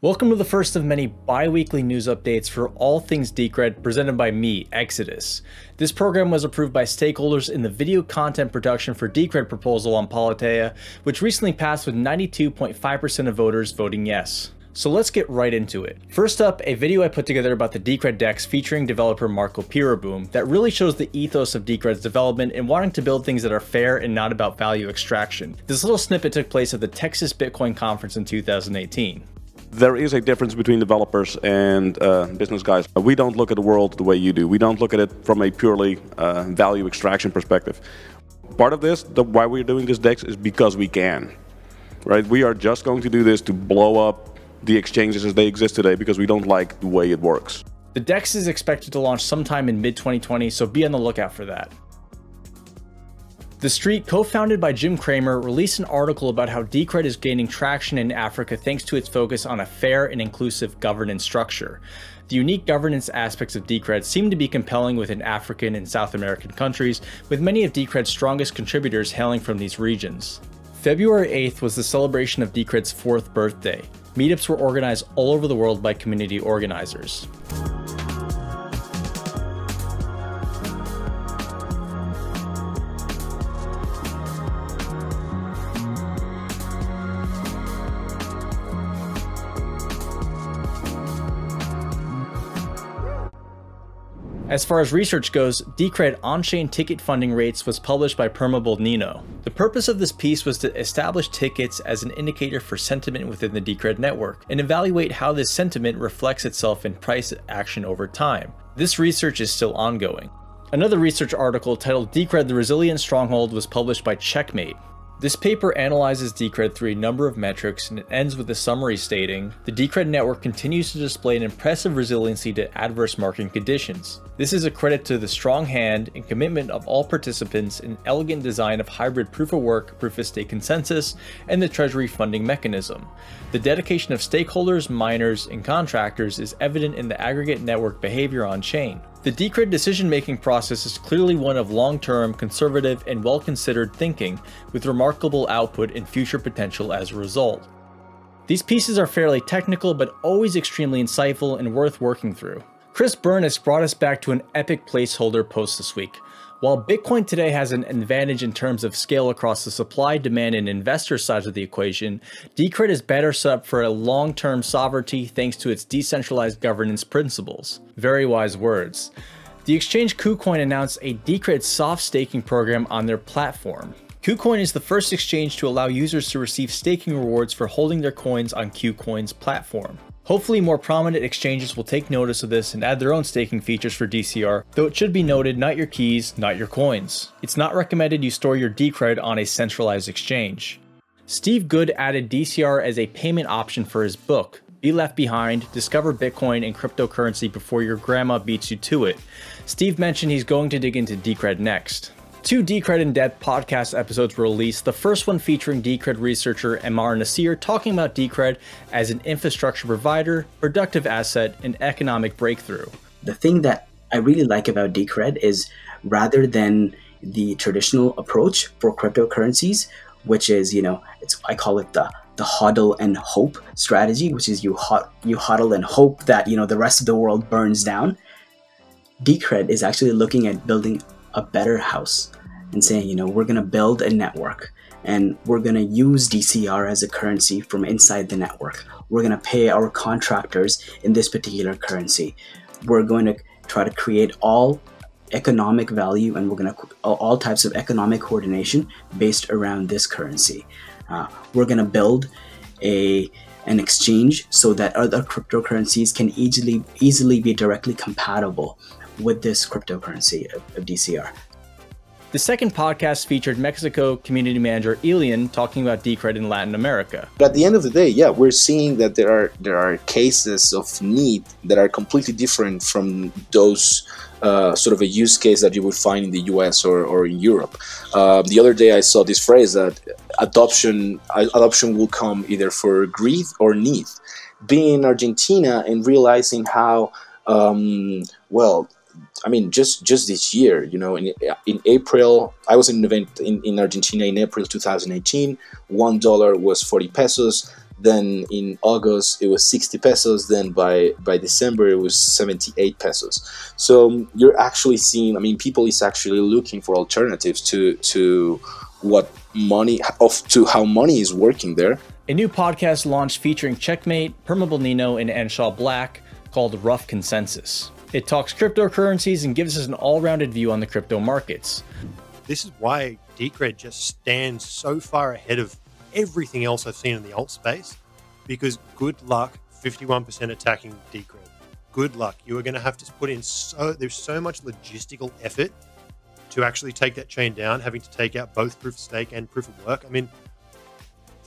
Welcome to the first of many bi-weekly news updates for all things Decred presented by me, Exodus. This program was approved by stakeholders in the video content production for Decred proposal on Politeia, which recently passed with 92.5% of voters voting yes. So let's get right into it. First up, a video I put together about the Decred Dex featuring developer Marco Peereboom that really shows the ethos of Decred's development and wanting to build things that are fair and not about value extraction. This little snippet took place at the Texas Bitcoin Conference in 2018 there is a difference between developers and uh, business guys. We don't look at the world the way you do. We don't look at it from a purely uh, value extraction perspective. Part of this, the, why we're doing this DEX, is because we can. Right? We are just going to do this to blow up the exchanges as they exist today because we don't like the way it works. The DEX is expected to launch sometime in mid 2020, so be on the lookout for that. The Street, co-founded by Jim Cramer, released an article about how Decred is gaining traction in Africa thanks to its focus on a fair and inclusive governance structure. The unique governance aspects of Decred seem to be compelling within African and South American countries, with many of Decred's strongest contributors hailing from these regions. February 8th was the celebration of Decred's fourth birthday. Meetups were organized all over the world by community organizers. As far as research goes, Decred on-chain ticket funding rates was published by Perma Nino. The purpose of this piece was to establish tickets as an indicator for sentiment within the Decred network, and evaluate how this sentiment reflects itself in price action over time. This research is still ongoing. Another research article titled Decred the Resilient Stronghold was published by Checkmate. This paper analyzes Decred through a number of metrics and it ends with a summary stating, the Decred network continues to display an impressive resiliency to adverse market conditions. This is a credit to the strong hand and commitment of all participants in elegant design of hybrid proof-of-work, proof-of-stake consensus, and the treasury funding mechanism. The dedication of stakeholders, miners, and contractors is evident in the aggregate network behavior on-chain. The Decred decision-making process is clearly one of long-term, conservative, and well-considered thinking, with remarkable output and future potential as a result. These pieces are fairly technical, but always extremely insightful and worth working through. Chris Burniske brought us back to an epic placeholder post this week. While Bitcoin today has an advantage in terms of scale across the supply, demand, and investor sides of the equation, Decred is better set up for a long-term sovereignty thanks to its decentralized governance principles. Very wise words. The exchange KuCoin announced a Decred soft staking program on their platform. KuCoin is the first exchange to allow users to receive staking rewards for holding their coins on KuCoin's platform. Hopefully more prominent exchanges will take notice of this and add their own staking features for DCR, though it should be noted not your keys, not your coins. It's not recommended you store your Decred on a centralized exchange. Steve Good added DCR as a payment option for his book, Be Left Behind, Discover Bitcoin and Cryptocurrency Before Your Grandma Beats You to It. Steve mentioned he's going to dig into Decred next. Two Decred in Depth podcast episodes were released, the first one featuring Decred researcher Ammar Nasir talking about Decred as an infrastructure provider, productive asset, and economic breakthrough. The thing that I really like about Decred is rather than the traditional approach for cryptocurrencies, which is, you know, it's I call it the the hodl and hope strategy, which is you hot you and hope that you know the rest of the world burns down. Decred is actually looking at building a better house and saying, you know, we're going to build a network and we're going to use DCR as a currency from inside the network. We're going to pay our contractors in this particular currency. We're going to try to create all economic value and we're going to all types of economic coordination based around this currency. Uh, we're going to build a an exchange so that other cryptocurrencies can easily easily be directly compatible with this cryptocurrency of, of DCR. The second podcast featured Mexico community manager Elian talking about Decred in Latin America. But at the end of the day, yeah, we're seeing that there are there are cases of need that are completely different from those uh, sort of a use case that you would find in the US or, or in Europe. Uh, the other day I saw this phrase that adoption adoption will come either for greed or need. Being in Argentina and realizing how um, well I mean, just just this year, you know, in in April, I was in an event in, in Argentina in April 2018. One dollar was 40 pesos. then in August it was 60 pesos. Then by by December it was 78 pesos. So um, you're actually seeing. I mean, people is actually looking for alternatives to to what money of to how money is working there. A new podcast launched featuring Checkmate, Permabull Nino, and Anshaw Black called Rough Consensus. It talks cryptocurrencies and gives us an all-rounded view on the crypto markets. This is why Decred just stands so far ahead of everything else I've seen in the alt space because good luck 51% attacking Decred. Good luck. You are going to have to put in so there's so much logistical effort to actually take that chain down, having to take out both proof of stake and proof of work. I mean,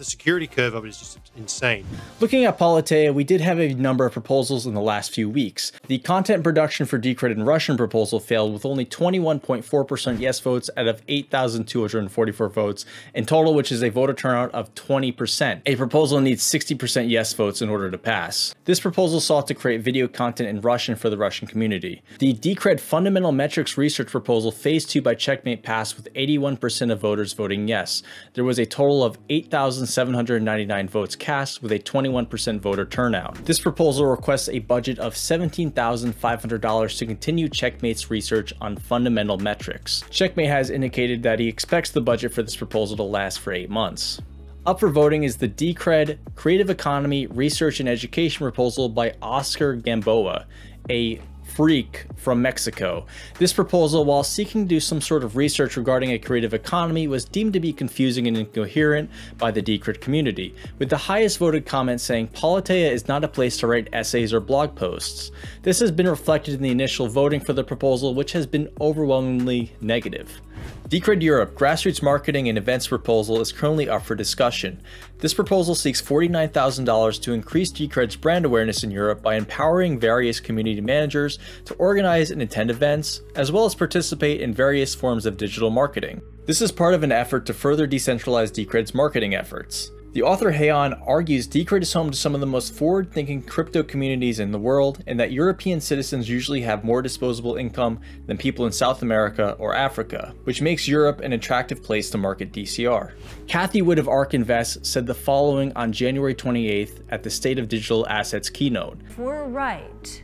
the security curve of it is just insane. Looking at Politeia, we did have a number of proposals in the last few weeks. The content production for Decred and Russian proposal failed with only 21.4% yes votes out of 8,244 votes in total, which is a voter turnout of 20%. A proposal needs 60% yes votes in order to pass. This proposal sought to create video content in Russian for the Russian community. The Decred Fundamental Metrics Research proposal Phase 2 by Checkmate passed with 81% of voters voting yes. There was a total of 8,000 799 votes cast with a 21% voter turnout. This proposal requests a budget of $17,500 to continue Checkmate's research on fundamental metrics. Checkmate has indicated that he expects the budget for this proposal to last for eight months. Up for voting is the Decred Creative Economy Research and Education proposal by Oscar Gamboa, a freak from Mexico. This proposal, while seeking to do some sort of research regarding a creative economy, was deemed to be confusing and incoherent by the Decred community, with the highest voted comment saying Politeia is not a place to write essays or blog posts. This has been reflected in the initial voting for the proposal, which has been overwhelmingly negative. Decred Europe grassroots marketing and events proposal is currently up for discussion. This proposal seeks $49,000 to increase Decred's brand awareness in Europe by empowering various community managers to organize and attend events, as well as participate in various forms of digital marketing. This is part of an effort to further decentralize Decred's marketing efforts. The author Heian argues Decred is home to some of the most forward-thinking crypto communities in the world, and that European citizens usually have more disposable income than people in South America or Africa, which makes Europe an attractive place to market DCR. Cathie Wood of ARK Invest said the following on January 28th at the State of Digital Assets keynote. If we're right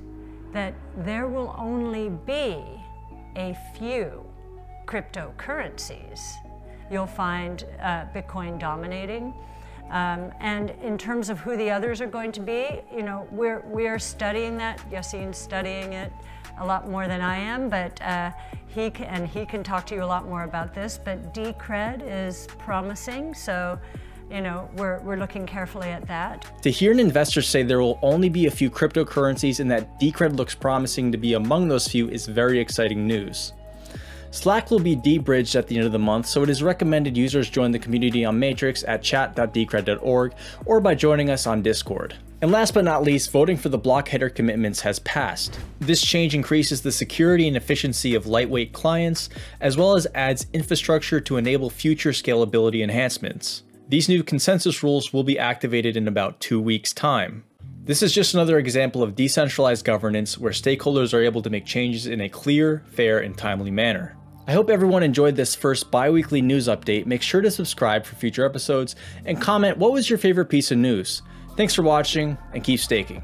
that there will only be a few cryptocurrencies, you'll find uh, Bitcoin dominating, um, and in terms of who the others are going to be, you know, we're, we're studying that. Yassine's studying it a lot more than I am, but uh, he can, and he can talk to you a lot more about this, but Decred is promising, so you know, we're, we're looking carefully at that. To hear an investor say there will only be a few cryptocurrencies and that Decred looks promising to be among those few is very exciting news. Slack will be debridged at the end of the month, so it is recommended users join the community on Matrix at chat.decred.org or by joining us on Discord. And last but not least, voting for the block header commitments has passed. This change increases the security and efficiency of lightweight clients, as well as adds infrastructure to enable future scalability enhancements. These new consensus rules will be activated in about two weeks' time. This is just another example of decentralized governance where stakeholders are able to make changes in a clear, fair, and timely manner. I hope everyone enjoyed this first bi-weekly news update. Make sure to subscribe for future episodes and comment what was your favorite piece of news. Thanks for watching and keep staking.